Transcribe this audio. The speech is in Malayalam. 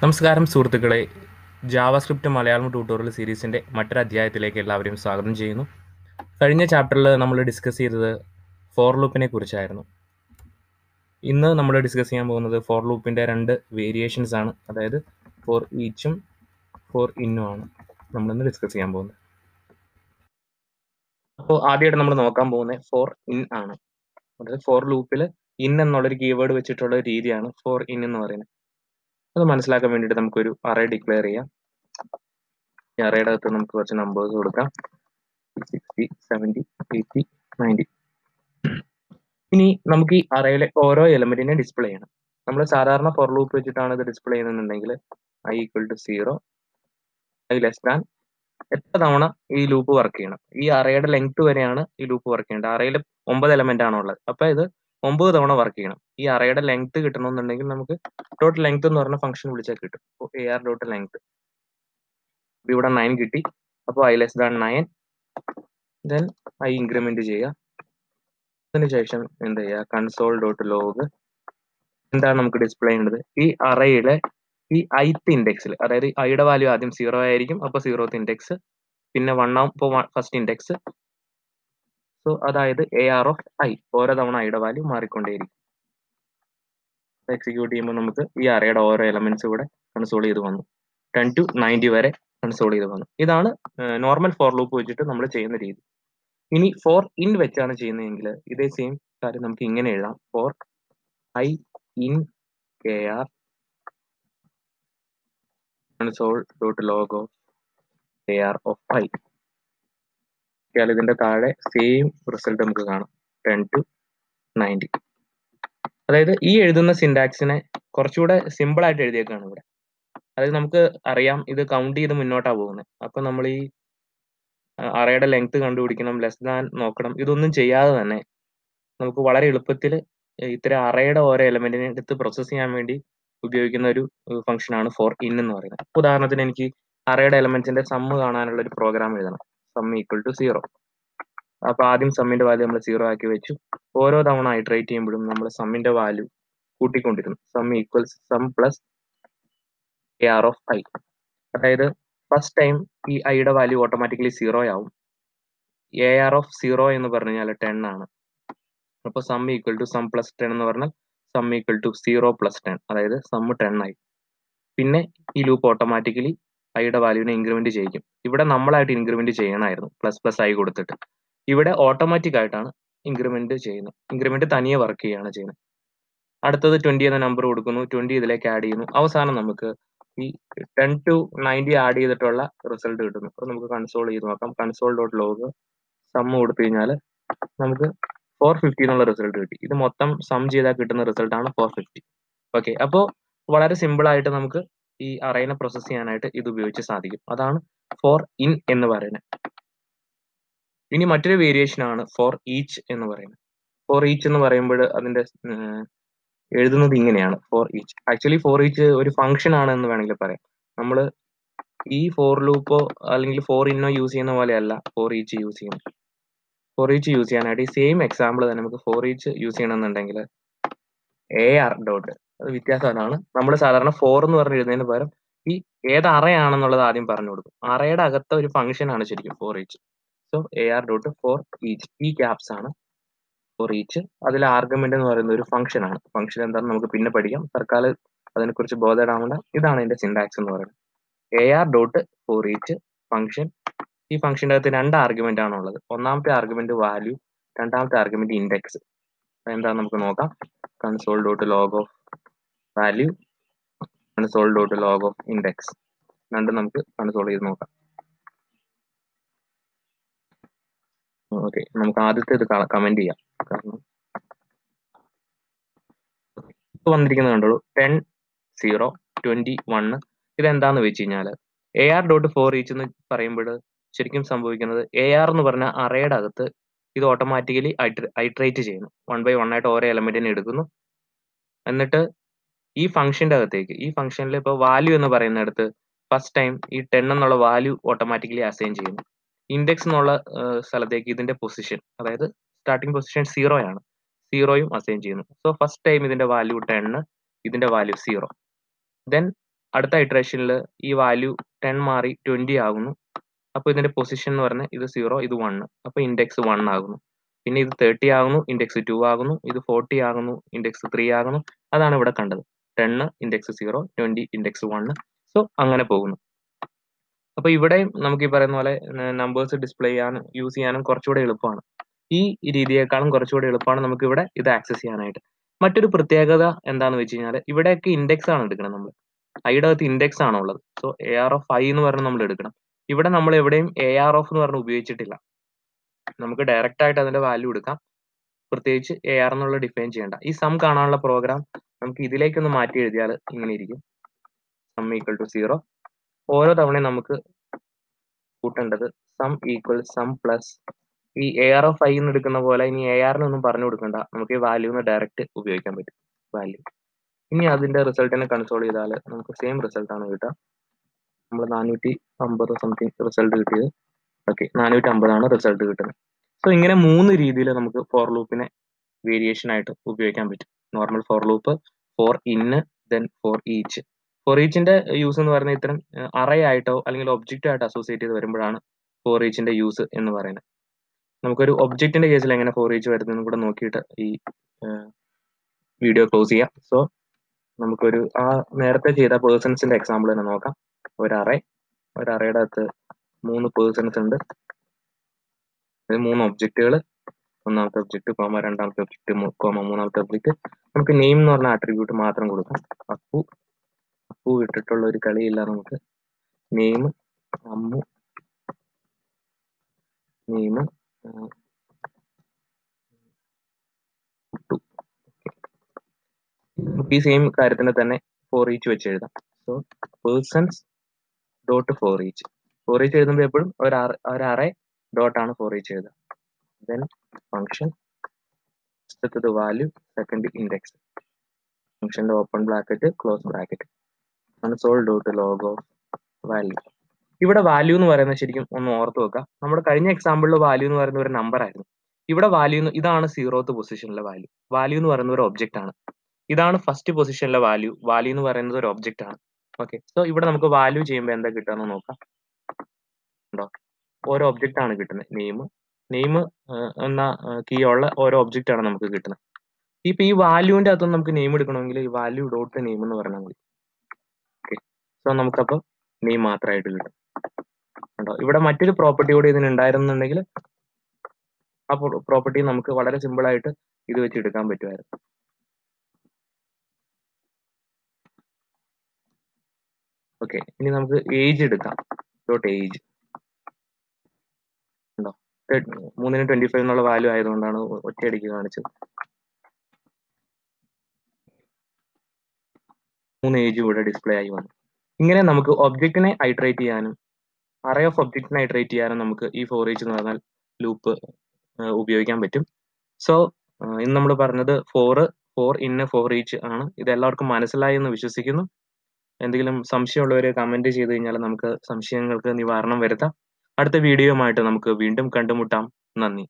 നമസ്കാരം സുഹൃത്തുക്കളെ. ജാവാസ്ക്രിപ്റ്റ് മലയാളം ട്യൂട്ടോറിയൽ സീരീസിന്റെ മറ്റൊരു അധ്യായത്തിലേക്ക് എല്ലാവരെയും സ്വാഗതം ചെയ്യുന്നു. കഴിഞ്ഞ ചാപ്റ്ററിൽ നമ്മൾ ഡിസ്കസ് ചെയ്തത് ഫോർ ലൂപ്പിനെ കുറിച്ചായിരുന്നു. ഇന്ന് നമ്മൾ ഡിസ്കസ് ചെയ്യാൻ പോകുന്നത് ഫോർ ലൂപ്പിന്റെ രണ്ട് വേരിയേഷൻസ് ആണ്. അതായത് ഫോർ ഈച്ചും ഫോർ ഇന്നും ആണ് നമ്മളിന്ന് ഡിസ്കസ് ചെയ്യാൻ പോകുന്നത്. അപ്പോൾ ആദ്യമായിട്ട് നമ്മൾ നോക്കാൻ പോകുന്നത് ഫോർ ഇൻ ആണ്. അതായത് ഫോർ ലൂപ്പിൽ ഇൻ എന്നുള്ളൊരു കീവേഡ് വെച്ചിട്ടുള്ള രീതിയാണ് ഫോർ ഇൻ എന്ന് പറയുന്നത്. അത് മനസ്സിലാക്കാൻ വേണ്ടിയിട്ട് നമുക്കൊരു അറേ ഡിക്ലെയർ ചെയ്യാം. ഈ അറേയുടെ അകത്ത് നമുക്ക് കുറച്ച് നമ്പേഴ്സ് കൊടുക്കാം. സിക്സ്റ്റി സെവന്റി എയ്റ്റി നയന്റി ഇനി നമുക്ക് ഈ അറയിലെ ഓരോ എലമെന്റിനെ ഡിസ്പ്ലേ ചെയ്യണം. നമ്മൾ സാധാരണ ഫോർ ലൂപ്പ് വെച്ചിട്ടാണ് ഇത് ഡിസ്പ്ലേ ചെയ്യുന്നുണ്ടെങ്കിൽ I equal to zero I less than എത്ര തവണ ഈ ലൂപ്പ് വർക്ക് ചെയ്യണം? ഈ അറയുടെ ലെങ്ത് വരെയാണ് ഈ ലൂപ്പ് വർക്ക് ചെയ്യേണ്ടത്. അറയിൽ ഒമ്പത് എലമെന്റ് ആണുള്ളത്. അപ്പോൾ അപ്പൊ ഇത് ഒമ്പത് തവണ വർക്ക് ചെയ്യണം. ഈ അറയുടെ ലെങ്ത് കിട്ടണമെന്നുണ്ടെങ്കിൽ നമുക്ക് ഡോട്ട് ലെങ്ത് എന്ന് പറഞ്ഞ ഫംഗ്ഷൻ വിളിച്ചാൽ കിട്ടും. അപ്പോൾ എ ആർ ഡോട്ട് ലെങ്ത് ഇവിടെ നയൻ കിട്ടി. അപ്പോൾ I less than nine then I increment ചെയ്യുക. അതിനുശേഷം എന്ത് ചെയ്യുക? കൺസോൾ ഡോട്ട് ലോഗ് എന്താണ് നമുക്ക് ഡിസ്പ്ലേ ചെയ്യേണ്ടത്? ഈ അറയിലെ ഈ ഐത്ത് ഇൻഡെക്സിൽ അതായത് ഐയുടെ വാല്യൂ ആദ്യം സീറോ ആയിരിക്കും. അപ്പോൾ സീറോത്ത് ഇൻഡെക്സ് പിന്നെ വൺ ആവും. ഇപ്പോൾ ഫസ്റ്റ് ഇൻഡെക്സ് സോ അതായത് എ ആർ ഓഫ് ഐ ഓരോ തവണ ഐയുടെ വാല്യൂ മാറിക്കൊണ്ടേയിരിക്കും. എക്സിക്യൂട്ട് ചെയ്യുമ്പോൾ നമുക്ക് ഈ അറയുടെ ഓരോ എലമെന്റ്സ് കൂടെ കൺസോൾ ചെയ്ത് വന്നു. ടെൻ ടു നയന്റി വരെ കൺസോൾ ചെയ്ത് വന്നു. ഇതാണ് നോർമൽ ഫോർ ലൂപ്പ് വെച്ചിട്ട് നമ്മൾ ചെയ്യുന്ന രീതി. ഇനി ഫോർ ഇൻ വെച്ചാണ് ചെയ്യുന്നതെങ്കിൽ ഇതേ സെയിം കാര്യം നമുക്ക് ഇങ്ങനെ എഴുതാം. For I in K R console dot log K R of I ഇതിന്റെ താഴെ സെയിം റിസൾട്ട് നമുക്ക് കാണാം. ടെൻ ടു നയന്റി അതായത് ഈ എഴുതുന്ന സിൻടാക്സിനെ കുറച്ചുകൂടെ സിമ്പിൾ ആയിട്ട് എഴുതിയേക്കാണ് ഇവിടെ. അതായത് നമുക്ക് അറിയാം ഇത് കൗണ്ട് ചെയ്ത് മുന്നോട്ടാണ് പോകുന്നത് അപ്പൊ നമ്മൾ ഈ അറയുടെ ലെങ്ത് കണ്ടുപിടിക്കണം ലെസ് ദാൻ നോക്കണം. ഇതൊന്നും ചെയ്യാതെ തന്നെ നമുക്ക് വളരെ എളുപ്പത്തിൽ ഇത്തരം അറയുടെ ഓരോ എലമെന്റിനെ എടുത്ത് പ്രോസസ് ചെയ്യാൻ വേണ്ടി ഉപയോഗിക്കുന്ന ഒരു ഫംഗ്ഷൻ ആണ് ഫോർ ഇൻ എന്ന് പറയുന്നത്. ഉദാഹരണത്തിന് എനിക്ക് അറയുടെ എലമെന്റ്സിന്റെ സമ്മ് കാണാനുള്ള ഒരു പ്രോഗ്രാം എഴുതണം. സമ്മ് ഈക്വൽ ടു സീറോ അപ്പൊ ആദ്യം സമ്മിന്റെ വാല്യൂ നമ്മൾ സീറോ ആക്കി വെച്ചു. ഓരോ തവണ ഹൈഡ്രേറ്റ് ചെയ്യുമ്പോഴും നമ്മൾ സമ്മിന്റെ value കൂട്ടിക്കൊണ്ടിരുന്നു. Sum equals sum plus A R of I അതായത് ഫസ്റ്റ് ടൈം ഈ ഐയുടെ വാല്യൂ ഓട്ടോമാറ്റിക്കലി സീറോ ആവും. എ ആർ ഓഫ് സീറോ എന്ന് പറഞ്ഞു കഴിഞ്ഞാൽ ടെൻ ആണ്. അപ്പോൾ sum equal to sum plus ten എന്ന് പറഞ്ഞാൽ sum equal to zero plus ten അതായത് സം ടെൻ ആയി. പിന്നെ ഈ ലൂപ്പ് ഓട്ടോമാറ്റിക്കലി ഐയുടെ വാല്യൂവിനെ ഇൻക്രിമെന്റ് ചെയ്യിക്കും. ഇവിടെ നമ്മളായിട്ട് ഇൻക്രിമെന്റ് ചെയ്യണമായിരുന്നു. പ്ലസ് പ്ലസ് ഐ കൊടുത്തിട്ട്. ഇവിടെ ഓട്ടോമാറ്റിക് ആയിട്ടാണ് ഇൻക്രിമെന്റ് ചെയ്യുന്നത്. ഇൻക്രിമെന്റ് തനിയെ വർക്ക് ചെയ്യുകയാണ് ചെയ്യുന്നത്. അടുത്തത് ട്വന്റി എന്ന നമ്പർ കൊടുക്കുന്നു. ട്വന്റി ഇതിലേക്ക് ആഡ് ചെയ്യുന്നു. അവസാനം നമുക്ക് ഈ ടെൻ ടു നയന്റി ആഡ് ചെയ്തിട്ടുള്ള റിസൾട്ട് കിട്ടുന്നു. അപ്പോൾ നമുക്ക് കൺസോൾ ചെയ്ത് നോക്കാം. കൺസോൾ ഡോട്ട് ലോഗ് സമ്മ് കൊടുത്തു കഴിഞ്ഞാൽ നമുക്ക് ഫോർ ഫിഫ്റ്റി എന്നുള്ള റിസൾട്ട് കിട്ടി. ഇത് മൊത്തം സം ചെയ്താൽ കിട്ടുന്ന റിസൾട്ട് ആണ് ഫോർ ഫിഫ്റ്റി ഓക്കെ അപ്പോൾ വളരെ സിമ്പിൾ ആയിട്ട് നമുക്ക് ഈ അറേനെ പ്രോസസ്സ് ചെയ്യാനായിട്ട് ഇത് ഉപയോഗിച്ച് സാധിക്കും. അതാണ് ഫോർ ഇൻ എന്ന് പറയുന്നത്. ഇനി മറ്റൊരു വേരിയേഷൻ ആണ് ഫോർ ഈച്ച് എന്ന് പറയുന്നത്. ഫോർ ഈച്ച് എന്ന് പറയുമ്പോൾ അതിന്റെ എഴുതുന്നത് ഇങ്ങനെയാണ്. For each actually for each ഒരു ഫംഗ്ഷൻ ആണ് എന്ന് വേണമെങ്കിൽ പറയാം. നമ്മൾ ഈ ഫോർ ലൂപ്പോ അല്ലെങ്കിൽ ഫോർ ഇന്നോ യൂസ് ചെയ്യുന്ന പോലെയല്ല ഫോർ ഈച്ച് യൂസ് ചെയ്യുന്നത്. ഫോർ ഈച്ച് യൂസ് ചെയ്യാനായിട്ട് ഈ സെയിം എക്സാമ്പിൾ തന്നെ നമുക്ക് ഫോർ ഈച്ച് യൂസ് ചെയ്യണമെന്നുണ്ടെങ്കിൽ എ ആർ ഡോട്ട് അത് വ്യത്യാസമാണ് നമ്മൾ സാധാരണ ഫോർ എന്ന് പറഞ്ഞ് എഴുതുന്നതിന് പകരം ഈ ഏത് അറയാണെന്നുള്ളത് ആദ്യം പറഞ്ഞു കൊടുക്കും. അറയുടെ അകത്ത ഒരു ഫംഗ്ഷൻ ആണ് ശരിക്കും for each so A R dot for each ഈ ക്യാപ്സ് ആണ് ഫോർ ഈച്ച് അതിൽ ആർഗ്യുമെന്റ് എന്ന് പറയുന്ന ഒരു ഫംഗ്ഷൻ ആണ്. ഫംഗ്ഷൻ എന്താണെന്ന് നമുക്ക് പിന്നെ പഠിക്കാം. തൽക്കാലം അതിനെക്കുറിച്ച് ബോധപ്പെടാവുന്ന ഇതാണ് അതിന്റെ സിൻടാക്സ് എന്ന് പറയുന്നത്. A R dot for each function ഈ ഫംഗ്ഷന്റെ അകത്ത് രണ്ട് ആർഗ്യുമെന്റ് ആണ് ഉള്ളത്. ഒന്നാമത്തെ ആർഗ്യുമെന്റ് വാല്യൂ രണ്ടാമത്തെ ആർഗ്യുമെന്റ് ഇൻഡെക്സ് എന്താണെന്ന് നമുക്ക് നോക്കാം. Console dot log of value console dot log of index രണ്ടും നമുക്ക് കൺസോൾ ചെയ്ത് നോക്കാം. ഓക്കെ നമുക്ക് ആദ്യത്തെ ഇത് കമന്റ് ചെയ്യാം. കാരണം വന്നിരിക്കുന്നത് കണ്ടോളൂ. ടെൻ സീറോ ട്വന്റി വണ് ഇതെന്താന്ന് വെച്ച് കഴിഞ്ഞാൽ A R dot for each എന്ന് പറയുമ്പോൾ ശരിക്കും സംഭവിക്കുന്നത് എ ആർ എന്ന് പറഞ്ഞ അറയുടെ അകത്ത് ഇത് ഓട്ടോമാറ്റിക്കലി ഐട്രേറ്റ് ചെയ്യുന്നു. വൺ ബൈ വൺ ആയിട്ട് ഓരോ എലമെന്റിനെ എടുക്കുന്നു. എന്നിട്ട് ഈ ഫംഗ്ഷന്റെ അകത്തേക്ക് ഈ ഫംഗ്ഷനിൽ ഇപ്പോൾ വാല്യൂ എന്ന് പറയുന്നിടത്ത് ഫസ്റ്റ് ടൈം ഈ ടെൻ എന്നുള്ള വാല്യൂ ഓട്ടോമാറ്റിക്കലി അസൈൻ ചെയ്യുന്നു. ഇൻഡെക്സ് എന്നുള്ള സ്ഥലത്തേക്ക് ഇതിന്റെ പൊസിഷൻ അതായത് സ്റ്റാർട്ടിംഗ് പൊസിഷൻ സീറോ ആണ് സീറോയും അസൈൻ ചെയ്യുന്നു. സോ ഫസ്റ്റ് ടൈം ഇതിന്റെ വാല്യൂ ടെൻ ഇതിന്റെ വാല്യൂ സീറോ ദെൻ അടുത്ത ഇറ്ററേഷനിൽ ഈ വാല്യൂ ടെൻ മാറി ട്വന്റി ആകുന്നു. അപ്പോൾ ഇതിന്റെ പൊസിഷൻ എന്ന് പറഞ്ഞാൽ ഇത് സീറോ ഇത് വൺ അപ്പോൾ ഇൻഡെക്സ് വൺ ആകുന്നു. പിന്നെ ഇത് തേർട്ടി ആകുന്നു ഇൻഡെക്സ് ടു ആകുന്നു ഇത് ഫോർട്ടി ആകുന്നു ഇൻഡെക്സ് ത്രീ ആകുന്നു. അതാണ് ഇവിടെ കണ്ടത്. Ten index zero twenty index one so അങ്ങനെ പോകുന്നു. അപ്പൊ ഇവിടെ നമുക്ക് ഈ പറയുന്ന പോലെ നമ്പേഴ്സ് ഡിസ്പ്ലേ ചെയ്യാനും യൂസ് ചെയ്യാനും കുറച്ചുകൂടെ എളുപ്പമാണ്. ഈ രീതിയേക്കാളും കുറച്ചുകൂടെ എളുപ്പമാണ് നമുക്ക് ഇവിടെ ഇത് ആക്സസ് ചെയ്യാനായിട്ട്. മറ്റൊരു പ്രത്യേകത എന്താണെന്ന് വെച്ച് കഴിഞ്ഞാൽ ഇവിടെയൊക്കെ ഇൻഡെക്സ് ആണ് എടുക്കണം നമ്മൾ ഐയുടെ അകത്ത് ഇൻഡെക്സ് ആണോ ഉള്ളത്. So A R of I എന്ന് പറഞ്ഞ് നമ്മൾ എടുക്കണം. ഇവിടെ നമ്മൾ എവിടെയും എ ആർ ഓഫ് എന്ന് പറഞ്ഞ് ഉപയോഗിച്ചിട്ടില്ല. നമുക്ക് ഡയറക്റ്റ് ആയിട്ട് അതിന്റെ വാല്യൂ എടുക്കാം. പ്രത്യേകിച്ച് എ ആർ എന്നുള്ള ഡിഫൈൻ ചെയ്യേണ്ട. ഈ സം കാണാനുള്ള പ്രോഗ്രാം നമുക്ക് ഇതിലേക്കൊന്ന് മാറ്റി എഴുതിയാൽ ഇങ്ങനെ ഇരിക്കും. സം ഈക്വൽ ടു സീറോ ഓരോ തവണയും നമുക്ക് കൂട്ടേണ്ടത് സം ഈക്വൽ സം പ്ലസ് ഈ എ ആർ ഓഫ് ഐ എന്ന് എടുക്കുന്ന പോലെ ഇനി എ ആറിനൊന്നും പറഞ്ഞു കൊടുക്കണ്ട. നമുക്ക് ഈ വാല്യൂന്ന് ഡയറക്റ്റ് ഉപയോഗിക്കാൻ പറ്റും. വാല്യൂ ഇനി അതിന്റെ റിസൾട്ടിനെ കൺസോൾ ചെയ്താൽ നമുക്ക് സെയിം റിസൾട്ട് ആണ് കിട്ടുക. നമ്മൾ നാനൂറ്റി അമ്പത് സംതിങ് റിസൾട്ട് കിട്ടിയത്. ഓക്കെ നാനൂറ്റി അമ്പതാണ് റിസൾട്ട് കിട്ടുന്നത്. സോ ഇങ്ങനെ മൂന്ന് രീതിയിൽ നമുക്ക് ഫോർ ലൂപ്പിനെ വേരിയേഷൻ ആയിട്ട് ഉപയോഗിക്കാൻ പറ്റും. Normal for loop for in then for each for ഈച്ചിന്റെ use എന്ന് പറയുന്നത് ഇത്തരം അറേ ആയിട്ടോ അല്ലെങ്കിൽ ഒബ്ജക്റ്റ് ആയിട്ടോ അസോസിയേറ്റ് ചെയ്ത് വരുമ്പോഴാണ് ഫോർ ഈച്ചിന്റെ യൂസ് എന്ന് പറയുന്നത്. നമുക്കൊരു ഒബ്ജക്റ്റിന്റെ കേസിൽ എങ്ങനെ ഫോർ ഈച്ച് വരുന്നതെന്ന് കൂടെ നോക്കിയിട്ട് ഈ വീഡിയോ ക്ലോസ് ചെയ്യാം. സോ നമുക്കൊരു ആ നേരത്തെ ചെയ്ത പേഴ്സൺസിന്റെ എക്സാമ്പിൾ തന്നെ നോക്കാം. ഒരു അറേ ഒരു അകത്ത് മൂന്ന് പേഴ്സൺസ് ഉണ്ട്. മൂന്ന് ഒബ്ജക്റ്റുകൾ ഒന്നാമത്തെ ഒബ്ജക്റ്റ് കോമ രണ്ടാമത്തെ ഒബ്ജക്റ്റ് കോമ മൂന്നാമത്തെ ഒബ്ജക്റ്റ് നമുക്ക് നെയിം എന്ന് പറഞ്ഞ ആട്രിബ്യൂട്ട് മാത്രം കൊടുക്കാം. അപ്പു അപ്പു ഇട്ടിട്ടുള്ള ഒരു കളിയില്ല നമുക്ക്. നെയിം അമ്മു നെയിം നമുക്ക് ഈ സെയിം കാര്യത്തിന് തന്നെ ഫോർ ഈച്ച് വെച്ച് എഴുതാം. So persons dot for each for each എഴുതുമ്പോൾ എപ്പോഴും ഒരു ഒരു അറേ ഡോട്ട് ആണ് ഫോർ ഈച്ച് എഴുതുക. ദെൻ ഫംഗ്ഷൻ ഫസ്റ്റത്തത് വാല്യൂ സെക്കൻഡ് ഇൻഡെക്സ് ഫംഗ്ഷന്റെ open bracket close bracket console dot log of value ഇവിടെ വാല്യൂ എന്ന് പറയുന്നത് ശരിക്കും ഒന്ന് ഓർത്ത് വെക്കുക. നമ്മുടെ കഴിഞ്ഞ എക്സാമ്പിളിൽ വാല്യൂ എന്ന് പറയുന്ന ഒരു നമ്പർ ആയിരുന്നു. ഇവിടെ വാല്യൂ ഇതാണ് സീറോത്ത് പൊസിഷനിലെ വാല്യൂ വാല്യൂ എന്ന് പറയുന്നത് ഒരു ഒബ്ജക്റ്റ് ആണ്. ഇതാണ് ഫസ്റ്റ് പൊസിഷനിലെ വാല്യൂ വാല്യൂ എന്ന് പറയുന്നത് ഒരു ഒബ്ജക്റ്റ് ആണ്. ഓക്കെ സോ ഇവിടെ നമുക്ക് വാല്യൂ ചെയ്യുമ്പോൾ എന്താ കിട്ടുക നോക്കാം. ഉണ്ടോ? ഓരോ ഒബ്ജക്റ്റ് ആണ് കിട്ടുന്നത്. നെയിം നെയിം എന്ന കീ ഉള്ള ഓരോ ഒബ്ജക്റ്റ് ആണ് നമുക്ക് കിട്ടുന്നത്. ഇപ്പൊ ഈ വാല്യൂവിന്റെ അകത്ത് നമുക്ക് നെയിം എടുക്കണമെങ്കിൽ ഈ വാല്യൂ ഡോട്ട് നെയിം എന്ന് പറഞ്ഞാൽ മതി. സോ നമുക്കപ്പോൾ നീ മാത്രമായിട്ട് കിട്ടും കണ്ടോ? ഇവിടെ മറ്റൊരു പ്രോപ്പർട്ടി കൂടി ഇതിന് ഉണ്ടായിരുന്നുണ്ടെങ്കിൽ ആ പ്രോപ്പർട്ടി നമുക്ക് വളരെ സിമ്പിൾ ആയിട്ട് ഇത് വെച്ച് എടുക്കാൻ പറ്റുമായിരുന്നു. ഓക്കെ ഇനി നമുക്ക് ഏജ് എടുക്കാം. ഡോട്ട് ഏജ് ഉണ്ടോ മൂന്നിന് ട്വന്റി ഫൈവ് എന്നുള്ള വാല്യൂ ആയതുകൊണ്ടാണ് ഒറ്റയടിക്ക് കാണിച്ചത്. മൂന്ന് ഏജ് ഇവിടെ ഡിസ്പ്ലേ ആയി വന്നു. ഇങ്ങനെ നമുക്ക് ഒബ്ജക്റ്റിനെ ഐട്രേറ്റ് ചെയ്യാനും അറേ ഓഫ് ഒബ്ജക്റ്റിനെ ഐട്രേറ്റ് ചെയ്യാനും നമുക്ക് ഈ ഫോർ ഏജ് എന്ന് പറഞ്ഞാൽ ലൂപ്പ് ഉപയോഗിക്കാൻ പറ്റും. സോ ഇന്ന് നമ്മൾ പറഞ്ഞത് for for in for each ആണ്. ഇത് എല്ലാവർക്കും മനസ്സിലായി എന്ന് വിശ്വസിക്കുന്നു. എന്തെങ്കിലും സംശയമുള്ളവർ കമന്റ് ചെയ്ത് കഴിഞ്ഞാൽ നമുക്ക് സംശയങ്ങൾക്ക് നിവാരണം വരുത്താം. അടുത്ത വീഡിയോയുമായിട്ട് നമുക്ക് വീണ്ടും കണ്ടുമുട്ടാം. നന്ദി.